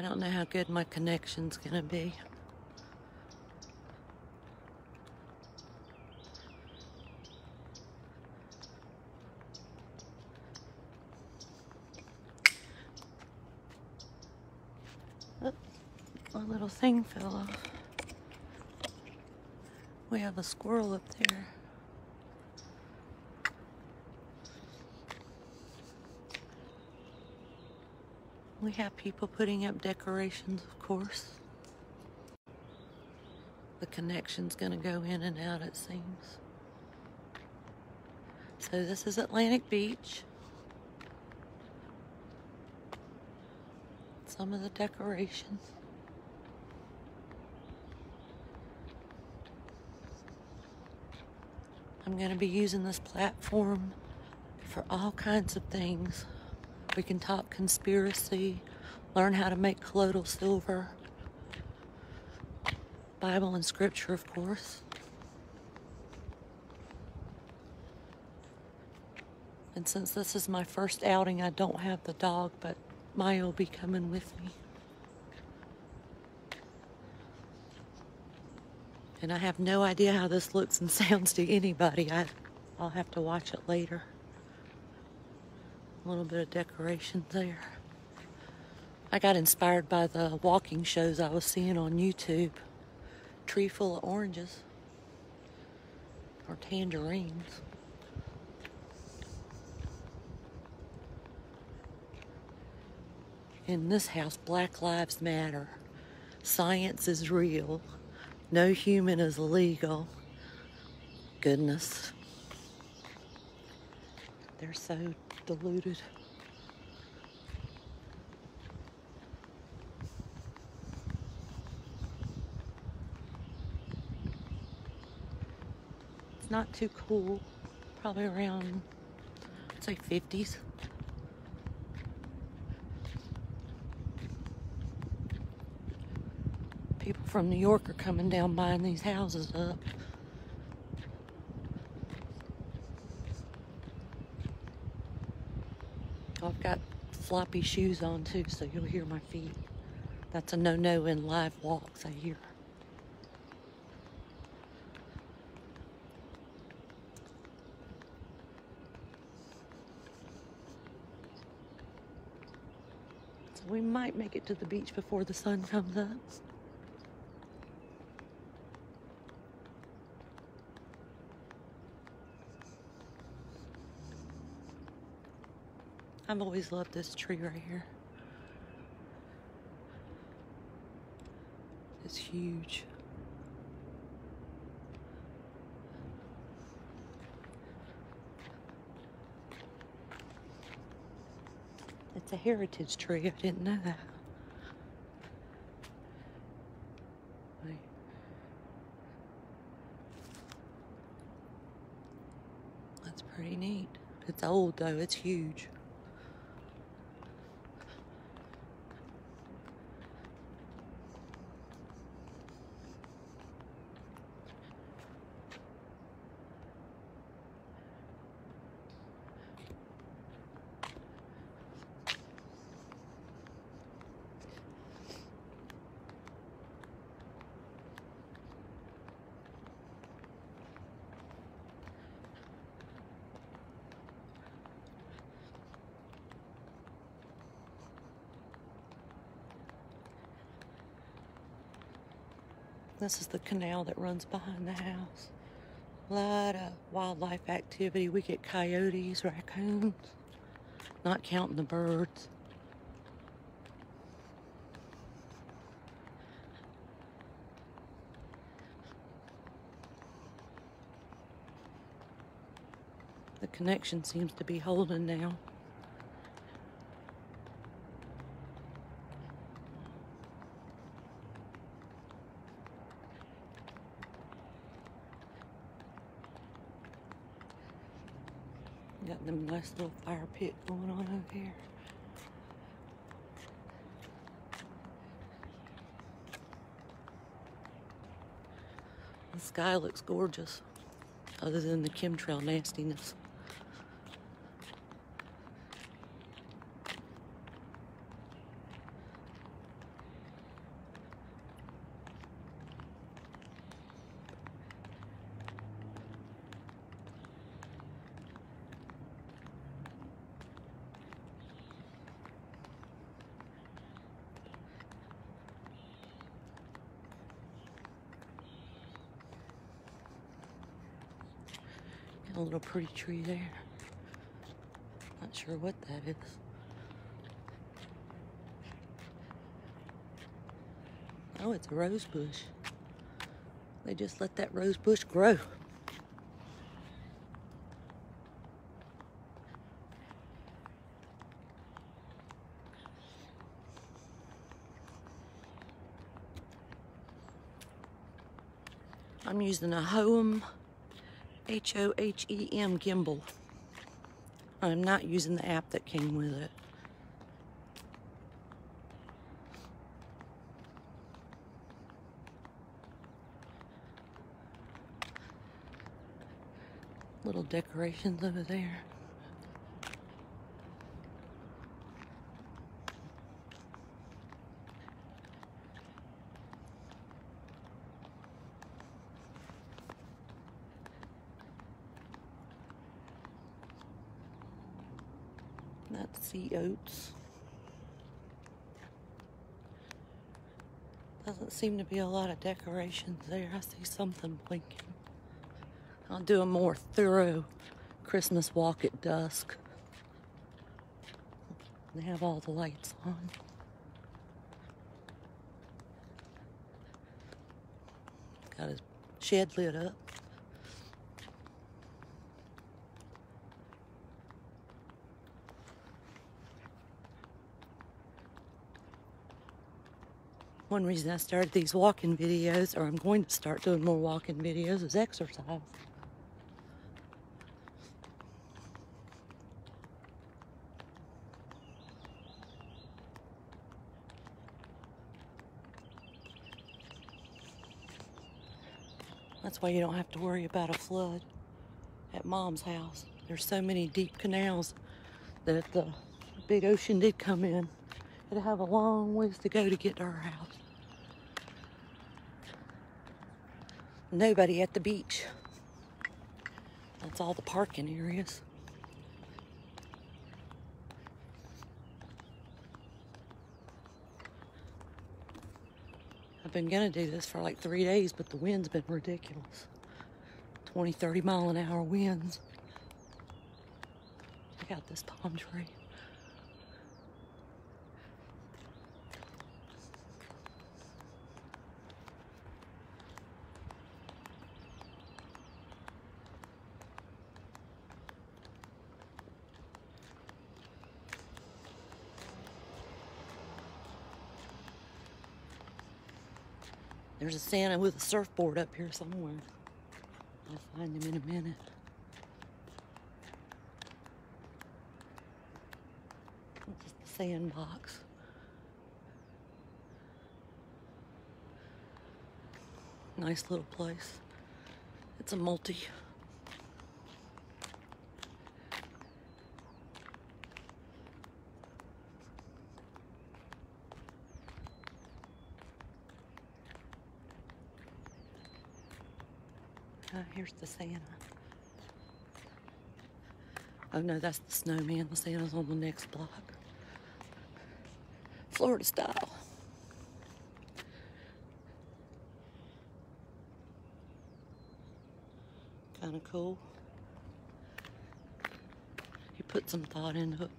I don't know how good my connection's gonna be. Oh, a little thing fell off. We have a squirrel up there. We have people putting up decorations, of course. The connection's gonna go in and out, it seems. So this is Atlantic Beach. Some of the decorations. I'm gonna be using this platform for all kinds of things. We can talk conspiracy, learn how to make colloidal silver, Bible and scripture, of course. And since this is my first outing, I don't have the dog, but Maya will be coming with me. And I have no idea how this looks and sounds to anybody. I, I'll have to watch it later. Little bit of decoration there. I got inspired by the walking shows I was seeing on YouTube. Tree full of oranges or tangerines. In this house, Black Lives Matter. Science is real. No human is illegal. Goodness. They're so It's not too cool. Probably around, say, 50s. People from New York are coming down buying these houses up. I've got floppy shoes on too, so you'll hear my feet. That's a no-no in live walks, I hear. So we might make it to the beach before the sun comes up. I've always loved this tree right here. It's huge. It's a heritage tree. I didn't know that. That's pretty neat. It's old though, it's huge. This is the canal that runs behind the house. A lot of wildlife activity. We get coyotes, raccoons, not counting the birds. The connection seems to be holding now. Got them nice little fire pit going on over here. The sky looks gorgeous, other than the chemtrail nastiness. A little pretty tree there. Not sure what that is. Oh, it's a rose bush. They just let that rose bush grow. I'm using a Hohem, H-O-H-E-M gimbal. I'm not using the app that came with it. Little decorations over there. That's sea oats. Doesn't seem to be a lot of decorations there. I see something blinking. I'll do a more thorough Christmas walk at dusk. They have all the lights on. Got his shed lit up. One reason I started these walking videos, or I'm going to start doing more walking videos, is exercise. That's why you don't have to worry about a flood at mom's house. There's so many deep canals that if the big ocean did come in, it'd have a long ways to go to get to our house. Nobody at the beach. That's all the parking areas. I've been gonna do this for like three days, but the wind's been ridiculous. 20, 30 mile an hour winds. Check out this palm tree. There's a Santa with a surfboard up here somewhere. I'll find him in a minute. It's Just the sandbox. Nice little place. It's a multi. Uh, here's the Santa. Oh no, that's the snowman. The Santa's on the next block. Florida style. Kind of cool. He put some thought into it.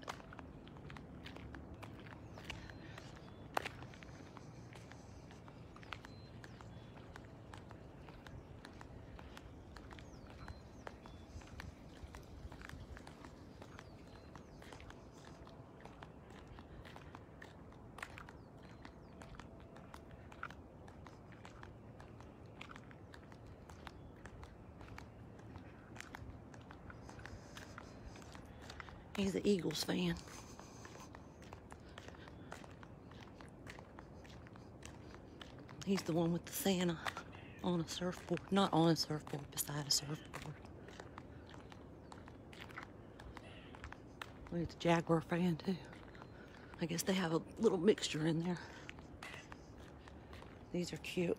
He's an Eagles fan. He's the one with the Santa on a surfboard. Not on a surfboard, beside a surfboard. He's a Jaguar fan too. I guess they have a little mixture in there. These are cute.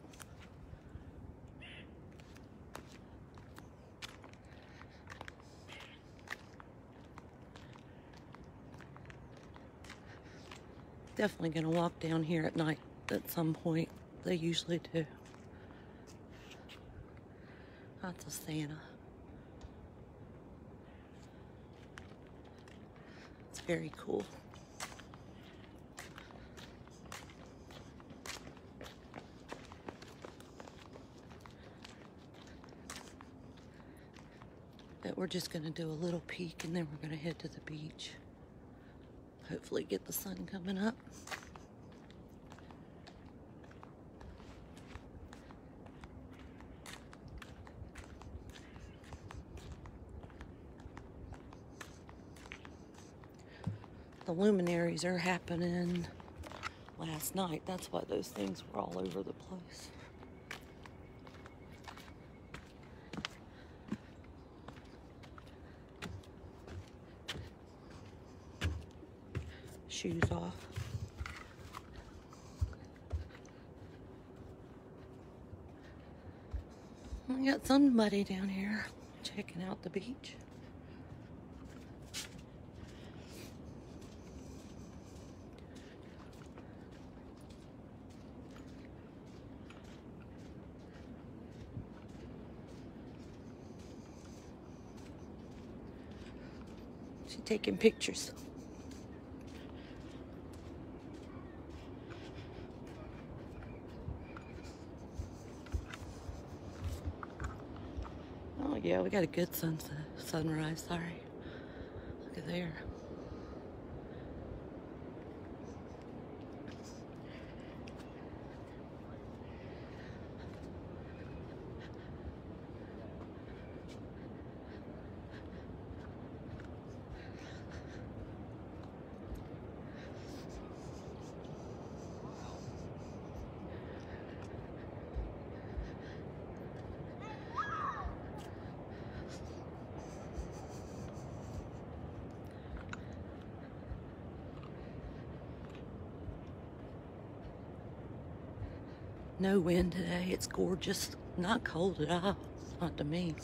definitely going to walk down here at night at some point. They usually do. That's a Santa. It's very cool. But we're just going to do a little peek and then we're going to head to the beach. Hopefully get the sun coming up. The luminaries are happening last night. That's why those things were all over the place. Shoes off. We got somebody down here checking out the beach. She's taking pictures. Oh yeah, we got a good sunset, sunrise. Sorry, look at there. No wind today. It's gorgeous. Not cold at all. Not to me.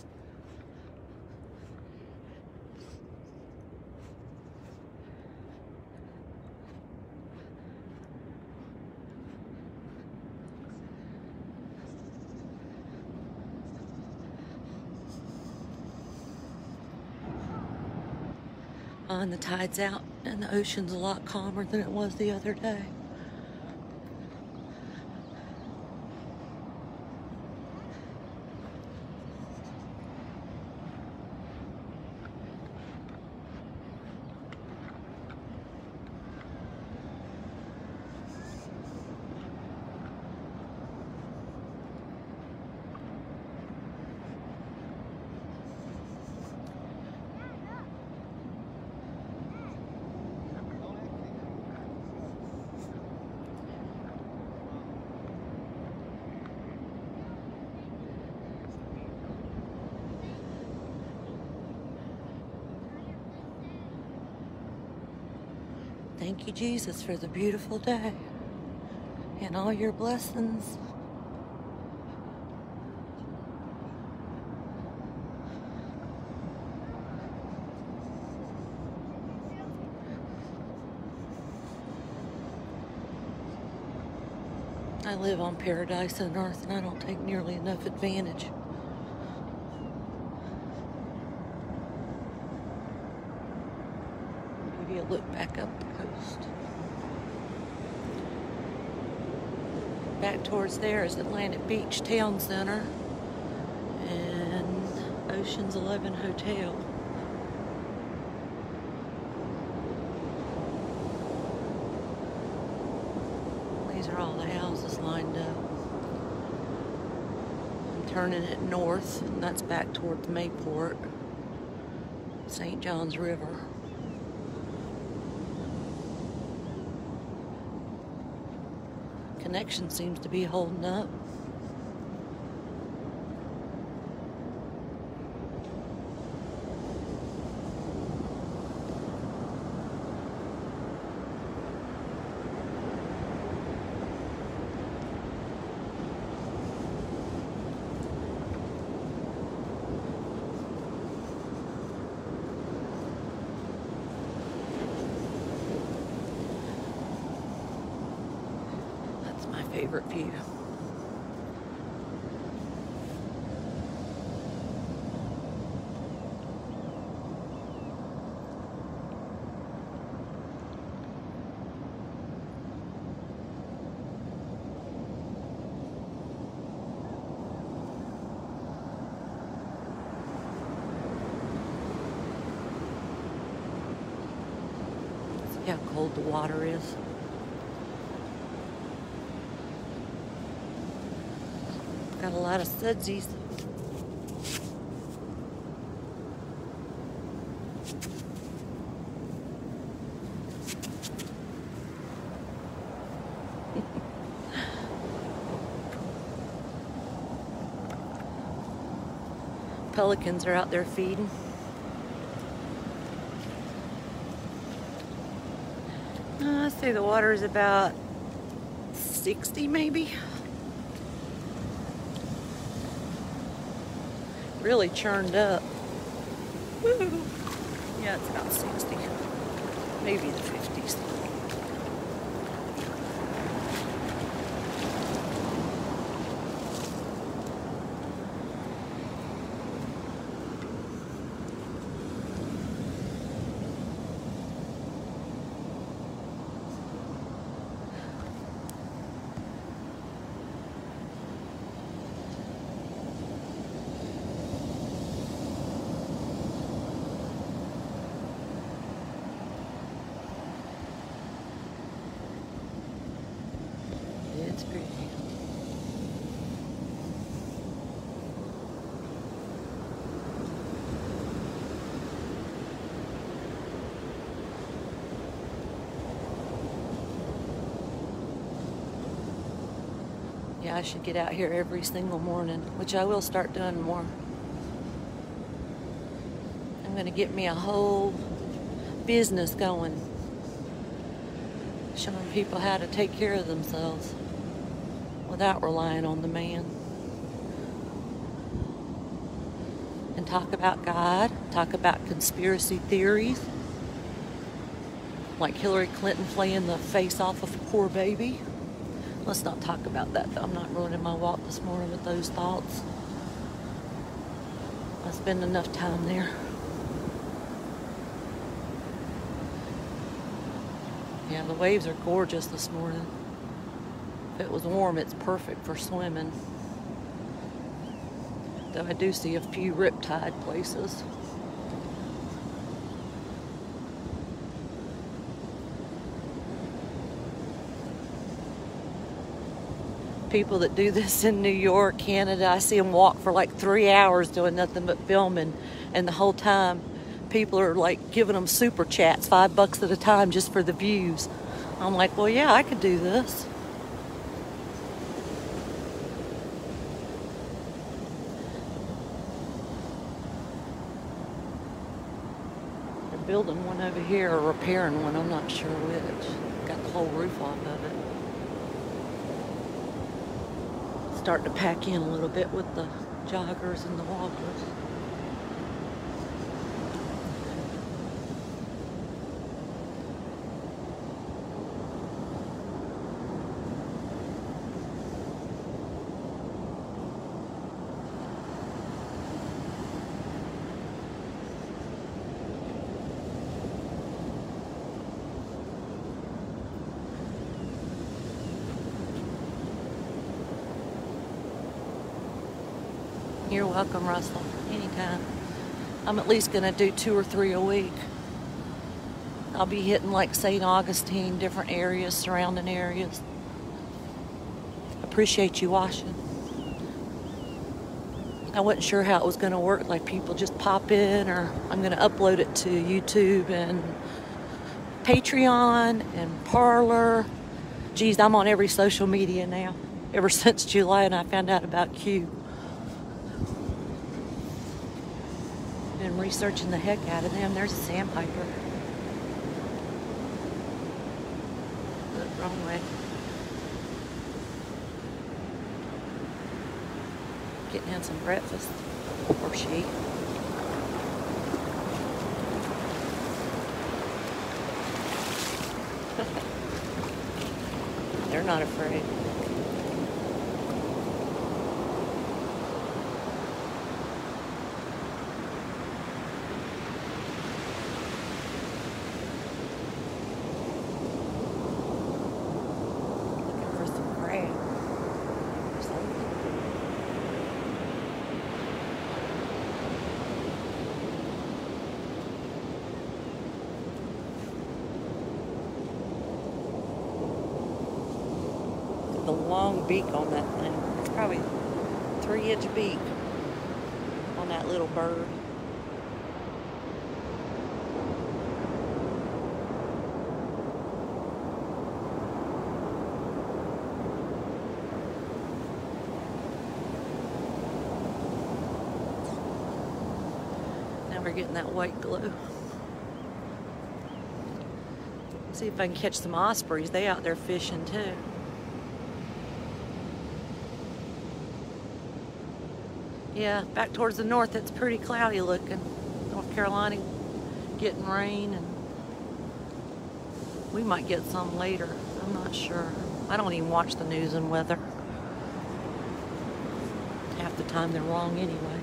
And the tide's out, and the ocean's a lot calmer than it was the other day. Thank you, Jesus, for the beautiful day and all your blessings. I live on paradise on earth and I don't take nearly enough advantage. Give you a look back up the coast. Back towards there is Atlantic Beach Town Center and Ocean's Eleven Hotel. These are all the houses lined up. I'm turning it north, and that's back toward the Mayport, St. Johns River. Connection seems to be holding up. That's my favorite view. cold the water is. Got a lot of sudsies. Pelicans are out there feeding. Say the water is about 60 maybe. Really churned up. Yeah, it's about 60. Maybe the 50s. It's pretty. I should get out here every single morning, which I will start doing more. I'm going to get me a whole business going, showing people how to take care of themselves without relying on the man. And talk about God, talk about conspiracy theories, like Hillary Clinton playing the face off of a poor baby. Let's not talk about that. I'm not ruining my walk this morning with those thoughts. I spend enough time there. Yeah, the waves are gorgeous this morning. If it was warm, it's perfect for swimming. Though I do see a few riptide places. People that do this in New York, Canada, I see them walk for like three hours doing nothing but filming, and the whole time people are like giving them super chats, five bucks at a time just for the views. I'm like, well, yeah, I could do this. They're building one over here or repairing one, I'm not sure which. Got the whole roof off of it. Starting to pack in a little bit with the joggers and the walkers. You're welcome, Russell. Anytime. I'm at least going to do two or three a week. I'll be hitting like St. Augustine, different areas, surrounding areas. Appreciate you watching. I wasn't sure how it was going to work. Like people just pop in, or I'm going to upload it to YouTube and Patreon and Parler. Geez, I'm on every social media now. Ever since July, and I found out about Q. Been researching the heck out of them. There's a sandpiper. Look, wrong way. Getting in some breakfast. Or she. They're not afraid. Looking for some crab. Or something. the long beak on that thing. It's probably three inch beak on that little bird. Now we're getting that white glow. See if I can catch some ospreys. They out there fishing too. Yeah, back towards the north, it's pretty cloudy looking. North Carolina getting rain, and we might get some later. I'm not sure. I don't even watch the news and weather. Half the time they're wrong anyway.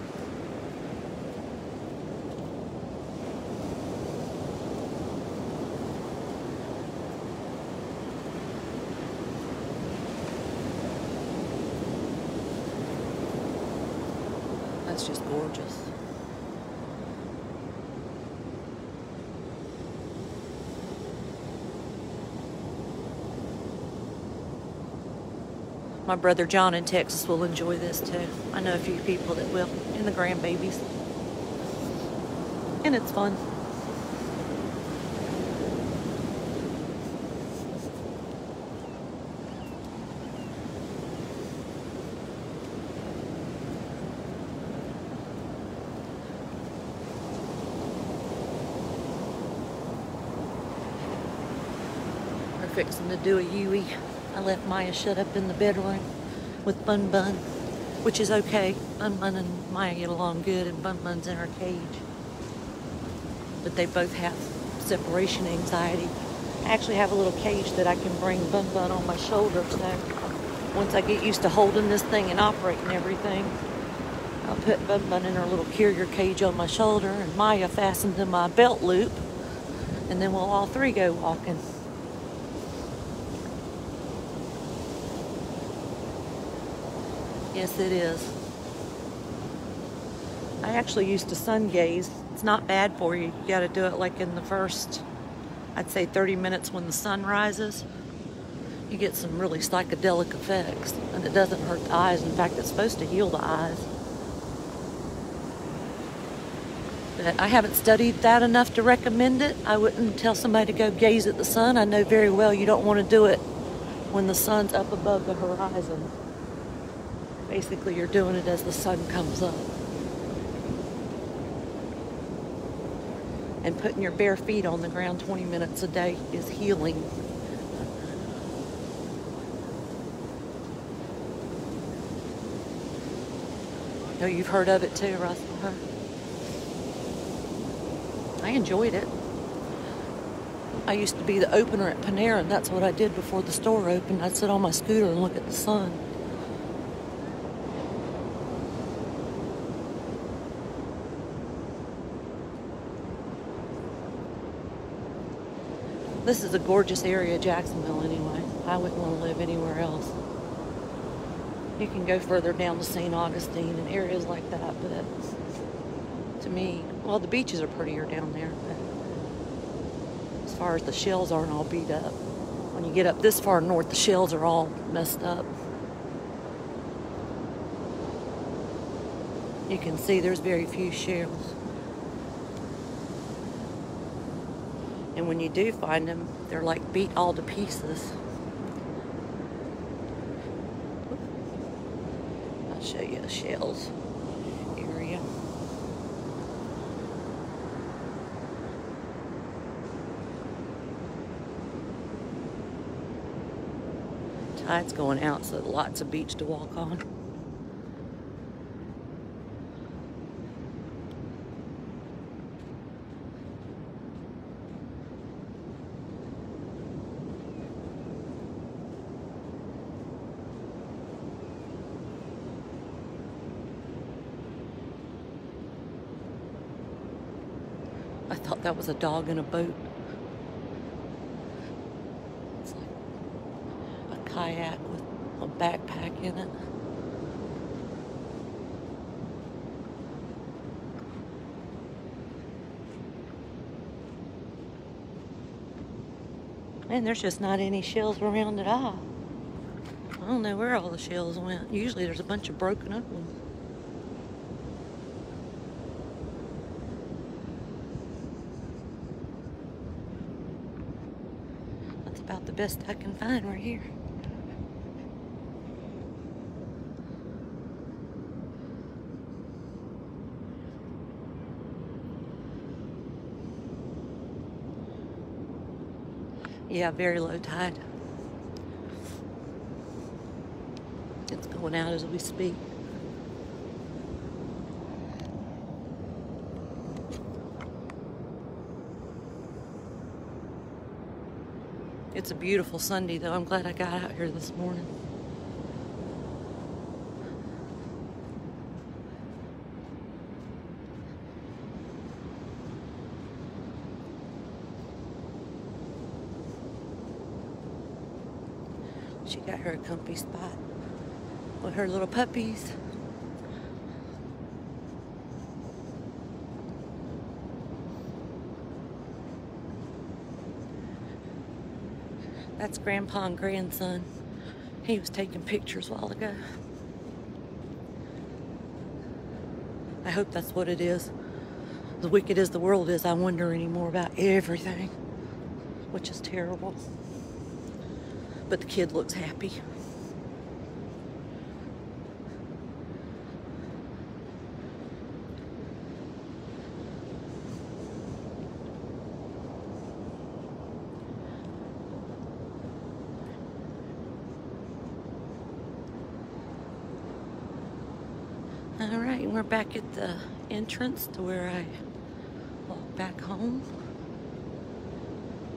That's just gorgeous. My brother John in Texas will enjoy this too. I know a few people that will, and the grandbabies. And it's fun. Fixing to do a Yui. Left Maya shut up in the bedroom with Bun Bun, which is okay. Bun Bun and Maya get along good, and Bun Bun's in her cage. But they both have separation anxiety. I actually have a little cage that I can bring Bun Bun on my shoulder. So once I get used to holding this thing and operating everything, I'll put Bun Bun in her little carrier cage on my shoulder, and Maya fastened to my belt loop, and then we'll all three go walking. Yes, it is. I actually used to sun gaze. It's not bad for you. You got to do it like in the first, I'd say 30 minutes when the sun rises. You get some really psychedelic effects, and it doesn't hurt the eyes. In fact, it's supposed to heal the eyes. But I haven't studied that enough to recommend it. I wouldn't tell somebody to go gaze at the sun. I know very well you don't want to do it when the sun's up above the horizon. Basically, you're doing it as the sun comes up. And putting your bare feet on the ground 20 minutes a day is healing. No, you've heard of it too, Russell, huh? I enjoyed it. I used to be the opener at Panera, and that's what I did before the store opened. I'd sit on my scooter and look at the sun. This is a gorgeous area, Jacksonville, anyway. I wouldn't want to live anywhere else. You can go further down to St. Augustine and areas like that, but to me, well, the beaches are prettier down there, but as far as the shells aren't all beat up. When you get up this far north, the shells are all messed up. You can see there's very few shells. And when you do find them, they're like beat all to pieces. I'll show you the shells area. Tide's going out, so lots of beach to walk on. I thought that was a dog in a boat. It's like a kayak with a backpack in it. And there's just not any shells around at all. I don't know where all the shells went. Usually there's a bunch of broken up ones. That's about the best I can find right here. Yeah, very low tide. It's going out as we speak. It's a beautiful Sunday, though. I'm glad I got out here this morning. She got her a comfy spot with her little puppies. That's grandpa and grandson. He was taking pictures a while ago. I hope that's what it is. As wicked as the world is, I wonder anymore about everything, which is terrible. But the kid looks happy. All right, we're back at the entrance to where I walk back home.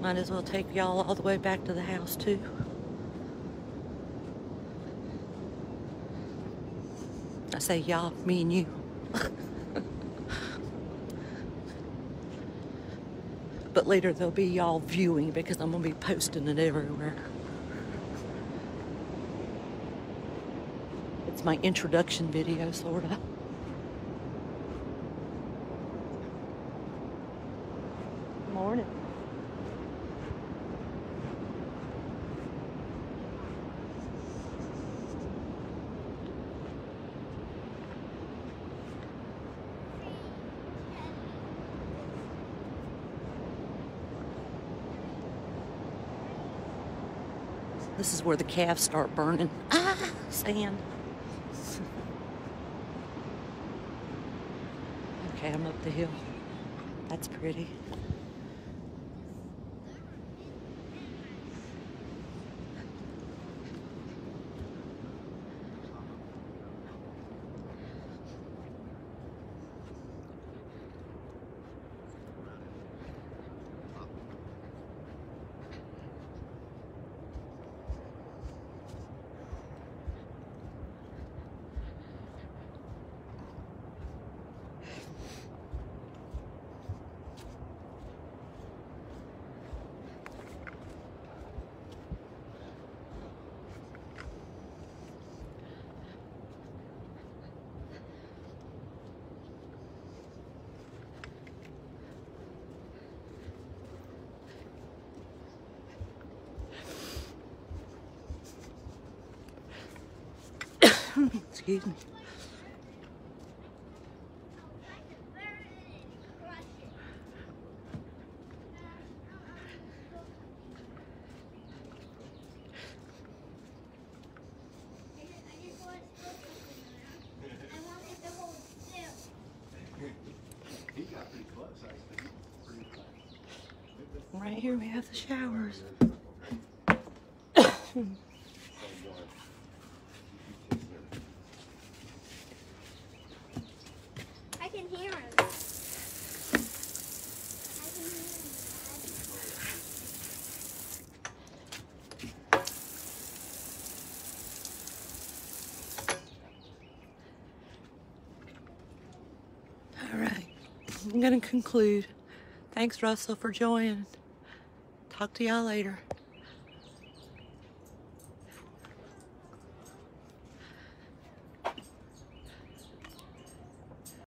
Might as well take y'all all the way back to the house too. I say y'all, me and you. but later there'll be y'all viewing because I'm gonna be posting it everywhere. It's my introduction video, sorta. Morning. This is where the calves start burning. Ah, sand. Okay, I'm up the hill. That's pretty. Excuse me. He got pretty close, actually. Pretty close. Right here we have the showers. I can hear him. I can hear him. All right. I'm going to conclude. Thanks, Russell, for joining. Talk to y'all later.